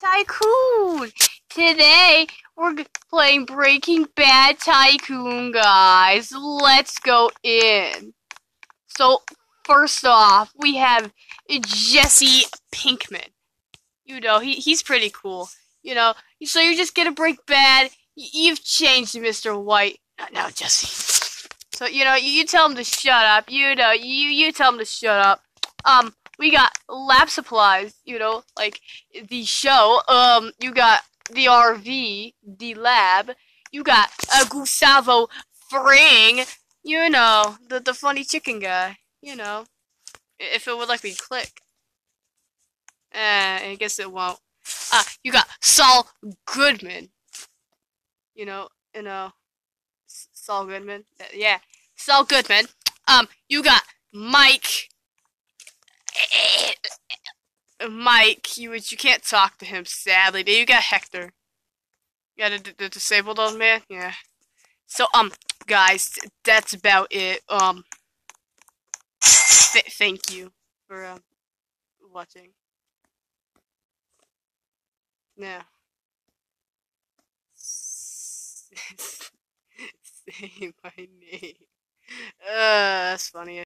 Tycoon. Today we're playing Breaking Bad Tycoon, guys. Let's go in. So first off, we have Jesse Pinkman. You know he he's pretty cool. You know, so you're just gonna break bad. You've changed, Mr. White. Not now, Jesse. So you know, you, tell him to shut up. You know, you you tell him to shut up. Um, we got lab supplies. You know, like the show. Um, you got the RV, the lab. You got uh, Gustavo Fring. You know, the the funny chicken guy. You know, if it would let me click. Eh, I guess it won't. Uh, you got Saul Goodman. You know, you know, Saul Goodman. Yeah, Saul Goodman. Um, you got Mike. Mike, you you can't talk to him sadly. You got Hector. You got a d- the disabled old man. Yeah. So um, guys, that's about it. Um, th- thank you for um watching. Now. Say my name.